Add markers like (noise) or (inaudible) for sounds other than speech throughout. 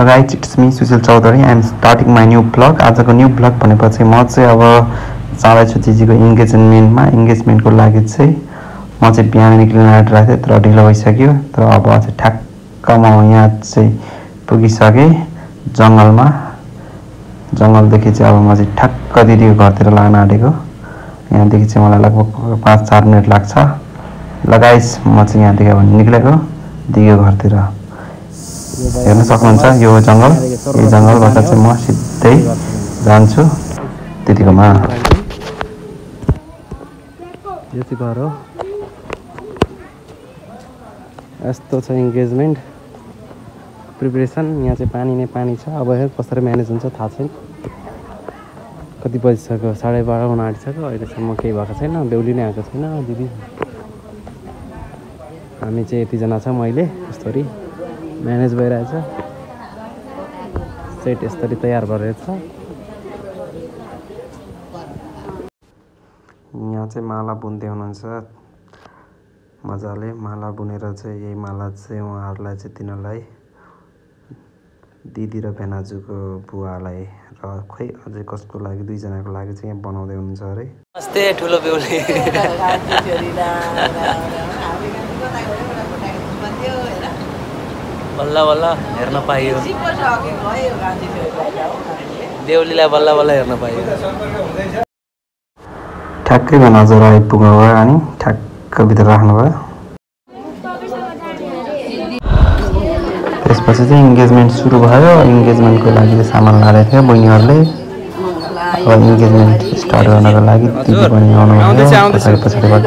लगायत it's me Sushil Chaudhary I'm starting my new blog आजको new blog भनेपछि म चाहिँ अब जाँदैछु दिदीको इङ्गेजमेन्टमा इङ्गेजमेन्टको लागि चाहिँ म चाहिँ बिहान निक्लिन आँटिरहेको थिएँ तर ढिलो भइसक्यो। तर अब चाहिँ ठ्याक्क म यहाँ चाहिँ पुगिसकेँ जङ्गलमा। जङ्गलदेखि चाहिँ अब म चाहिँ ठ्याक्क दिदीको घरतिर लाग्न आँटेको। यहाँदेखि चाहिँ मलाई लगभग पाँच चार मिनट लाग्छ। लगाइस म चाहिँ यहाँदेखि अब निक्लेको दिदीको घरतिर। हेर्न सक्नुहुन्छ यो जङ्गल यो जङ्गलबाट चाहिँ म सिधै जान्छु दिदीकोमा यो घर हो यस्तो छ इङ्गेजमेन्ट प्रिपरेसन यहाँ चाहिँ पानी नै पानी छ अब हेर कसरी म्यानेज हुन्छ थाहा छैन कति बजिसक्यो साढे बाह्र हुन आँटिसक्यो अहिलेसम्म केही भएको छैन बेहुली नै आएको छैन दिदी हामी चाहिँ यतिजना छ मैले यस्तरी म्यानेज भइरहेछ। सेट यसरी तयार भइरहेछ। यहाँ चाहिँ माला बुन्दै हुनुहुन्छ। मजाले माला बुनेर चाहिँ यही माला चाहिँ उहाँहरूलाई चाहिँ तिनीहरूलाई दिदी र भेनाजुको बुवालाई र खोइ अझै कसको लागि दुईजनाको लागि चाहिँ यहाँ बनाउँदै हुनुहुन्छ अरे। नमस्ते ठुलो (laughs) बेहुली बल्ल बल्ल हेर्न पाइयो। देउलीलाई बल्ल बल्ल हेर्न पाइयो। ठ्याक्कै भेनाजुर आइपुग्नु भयो अनि ठ्याक्क भित्र राख्नुभयो त्यसपछि चाहिँ इङ्गेजमेन्ट सुरु भयो। इङ्गेजमेन्टको लागि चाहिँ सामान लाएको थियो बहिनीहरूले। अब इङ्गेजमेन्ट स्टार्ट गर्नको लागि दिदी पनि आउनुभयो। पछाडि पछाडिबाट।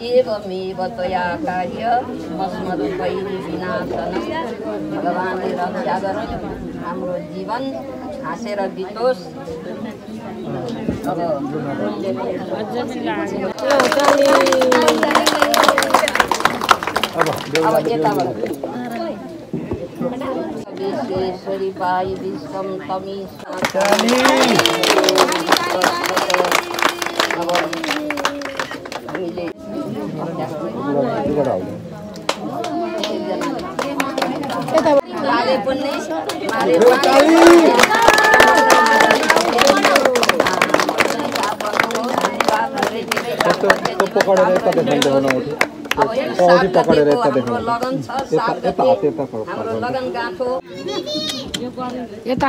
एवमेव त्वया कार्य मस्मदुपैर्विनाशनं भगवान्ले रक्षा गरोस् हाम्रो जीवन हाँसेर बितोस् अब विश्वेश्वरी पाइ विश्वम तमी माले पकडेर यता अगाडि पकडेर यता लगन छ लगन गाँठो यता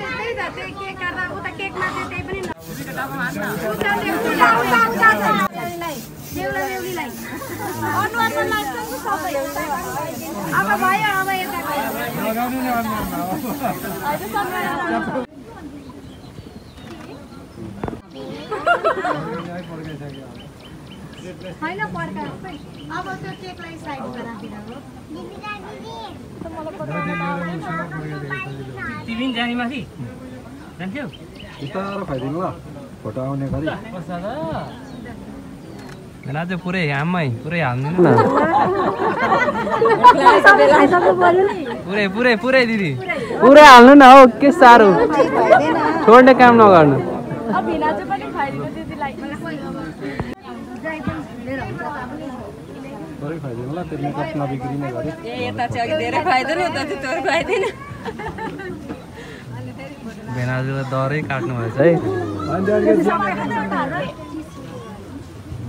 त्यही त्यही त त्यही केक काट्दा उता केकमा चाहिँ त्यही पनि अब भयो अब यता होइन पर्का अब त्यो केकलाई साइडमा राखिदिनु तिमी जाने माथि? जान्थ्यौ? बिस्तारो खाइदिनु ल फोटो आउने गरी। पुरै हाममै पुरै हाल्दिनु न। पुरै पुरै पुरै दिदी। पुरै हाल्नु न हौ के साह्रो। छोड्ने काम नगर्नु अब भिनाजु पनि खुवाइदिनु दिदीलाई लिएर हुन्छ तापनि थोरै खुवाइदिनु ल त्यो मेकअप नबिग्रिने गरी यता चाहिँ अलिक धेरै खुवाइदिनु उता चाहिँ थोरै खुवाइदिनु भेनाजुलाई डरै काट्नु भएछ है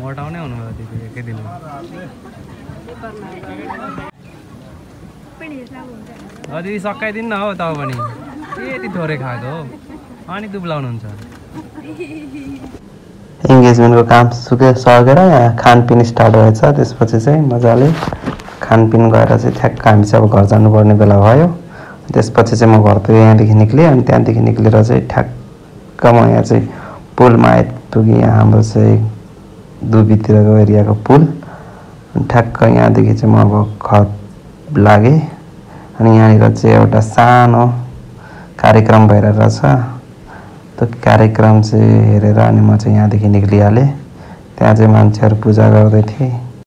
मोटाउने हुनुभयो दिदी एकै दिनमा दिदी सकाइदिनु न हौ तपाईँ पनि के यति थोरै खाएको हो अनि दुब्लाउनुहुन्छ इङ्गेजमेन्टको काम सुके सकेर यहाँ खानपिन स्टार्ट भएछ। त्यसपछि चाहिँ मजाले खानपिन गएर चाहिँ ठ्याक्क हामी चाहिँ अब घर जानुपर्ने बेला भयो। त्यसपछि चाहिँ म घरतिर यहाँदेखि निक्लेँ अनि त्यहाँदेखि निक्लेर चाहिँ ठ्याक्क म यहाँ चाहिँ पुलमा आइपुगेँ। यहाँ हाम्रो चाहिँ दुबीतिरको एरियाको पुल। अनि ठ्याक्क यहाँदेखि चाहिँ म अब घर लागेँ। अनि यहाँनिर चाहिँ एउटा सानो कार्यक्रम भइरहेको छ। त्यो कार्यक्रम चाहिँ हेरेर अनि म चाहिँ यहाँदेखि निक्लिहालेँ। त्यहाँ चाहिँ मान्छेहरू पूजा गर्दै थिए।